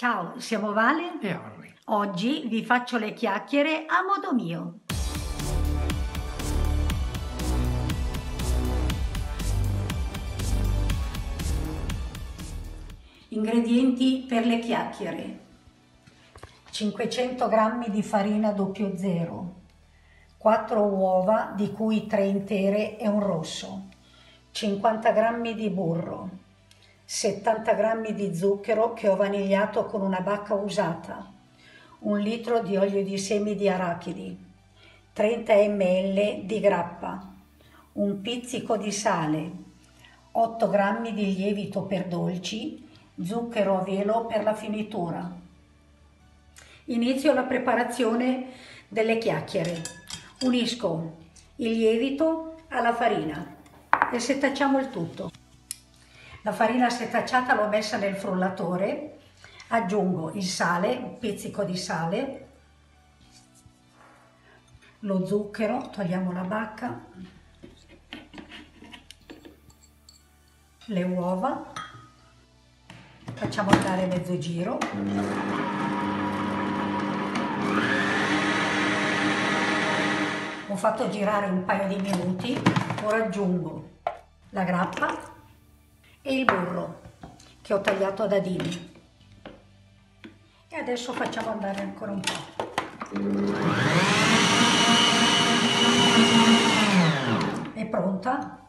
Ciao, siamo Vale e Orri. Oggi vi faccio le chiacchiere a modo mio. Ingredienti per le chiacchiere. 500 g di farina 00, 4 uova di cui 3 intere e un rosso, 50 g di burro, 70 g di zucchero che ho vanigliato con una bacca usata, un litro di olio di semi di arachidi, 30 ml di grappa, un pizzico di sale, 8 g di lievito per dolci, zucchero a velo per la finitura. Inizio la preparazione delle chiacchiere. Unisco il lievito alla farina e setacciamo il tutto. La farina setacciata l'ho messa nel frullatore, aggiungo il sale, un pizzico di sale, lo zucchero, togliamo la bacca, le uova, facciamo andare mezzo giro. Ho fatto girare un paio di minuti, ora aggiungo la grappa e il burro che ho tagliato a dadini. E adesso facciamo andare ancora un po'. È pronta?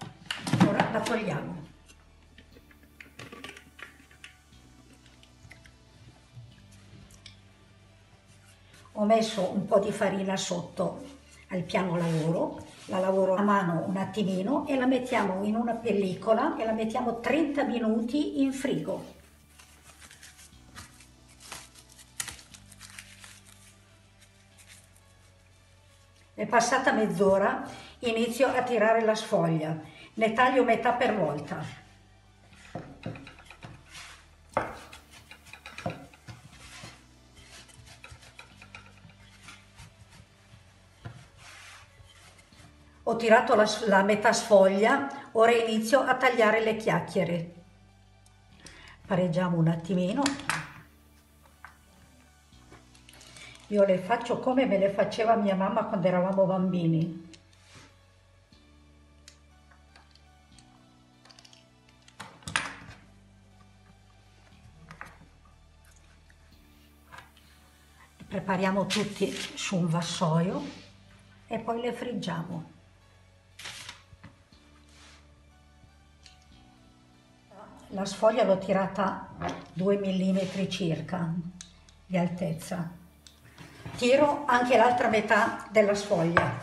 Ora la togliamo. Ho messo un po' di farina sotto al piano lavoro, la lavoro a mano un attimino e la mettiamo in una pellicola e la mettiamo 30 minuti in frigo. È passata mezz'ora, inizio a tirare la sfoglia, ne taglio metà per volta. Ho tirato la, la metà sfoglia, ora inizio a tagliare le chiacchiere. Pareggiamo un attimino. Io le faccio come me le faceva mia mamma quando eravamo bambini. Prepariamo tutti su un vassoio e poi le friggiamo. La sfoglia l'ho tirata 2 mm circa di altezza. Tiro anche l'altra metà della sfoglia.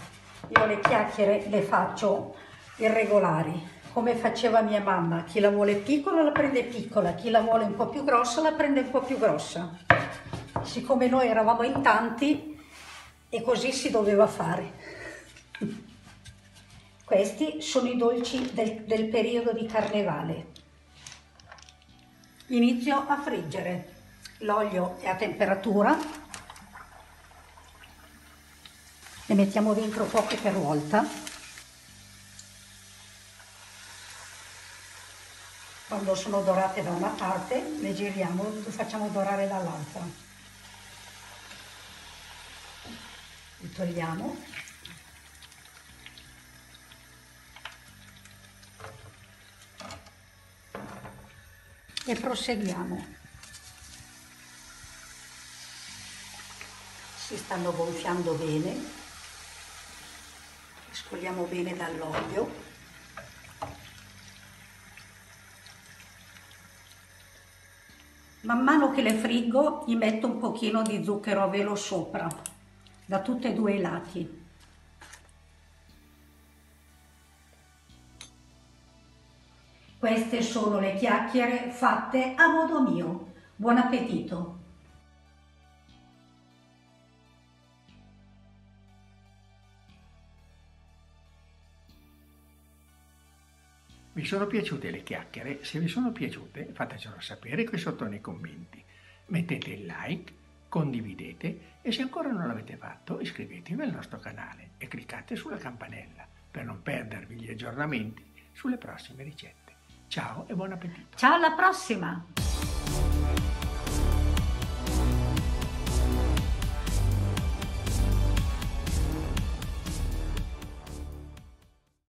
Io le chiacchiere le faccio irregolari, come faceva mia mamma. Chi la vuole piccola la prende piccola, chi la vuole un po' più grossa la prende un po' più grossa. Siccome noi eravamo in tanti e così si doveva fare. Questi sono i dolci del, del periodo di carnevale. Inizio a friggere. L'olio è a temperatura. Ne mettiamo dentro poche per volta. Quando sono dorate da una parte, le giriamo e facciamo dorare dall'altra. Le togliamo e proseguiamo. Si stanno gonfiando bene, scoliamo bene dall'olio. Man mano che le friggo gli metto un pochino di zucchero a velo sopra, da tutti e due i lati. Queste sono le chiacchiere fatte a modo mio. Buon appetito! Vi sono piaciute le chiacchiere? Se vi sono piaciute fatecelo sapere qui sotto nei commenti. Mettete il like, condividete e se ancora non l'avete fatto iscrivetevi al nostro canale e cliccate sulla campanella per non perdervi gli aggiornamenti sulle prossime ricette. Ciao e buon appetito. Ciao alla prossima!